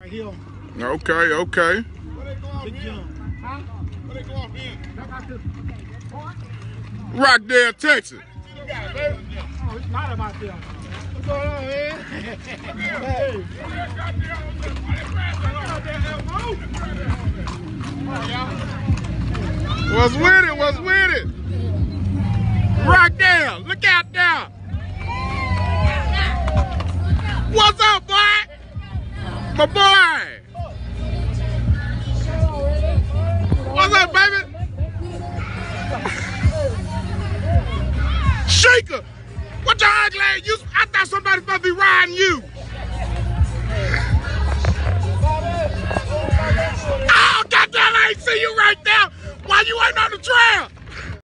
Right here. Okay, okay. Big jump. Rockdale, Texas. Oh, it's not about them. What's going on, man? hey. What's with it? What's with it? Rockdale, look out there. What's up, boy? My boy. What's up, baby? Shaker. What your ugly ass? You,